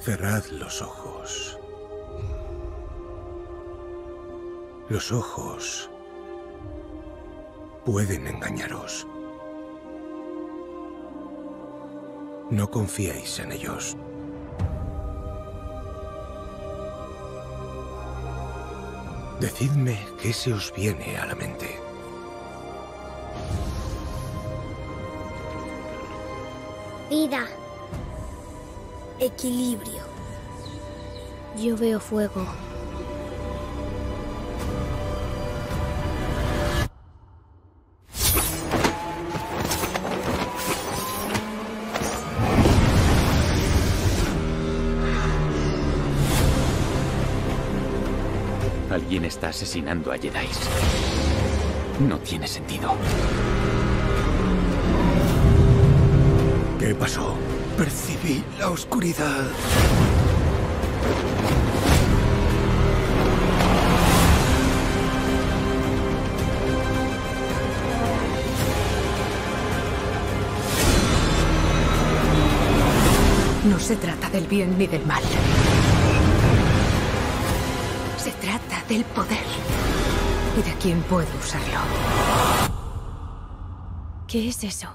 Cerrad los ojos. Los ojos pueden engañaros. No confiéis en ellos. Decidme qué se os viene a la mente. Vida. Equilibrio. Yo veo fuego. Alguien está asesinando a Jedi. No tiene sentido. ¿Qué pasó? Percibí la oscuridad. No se trata del bien ni del mal. Se trata del poder y de quién puede usarlo. ¿Qué es eso?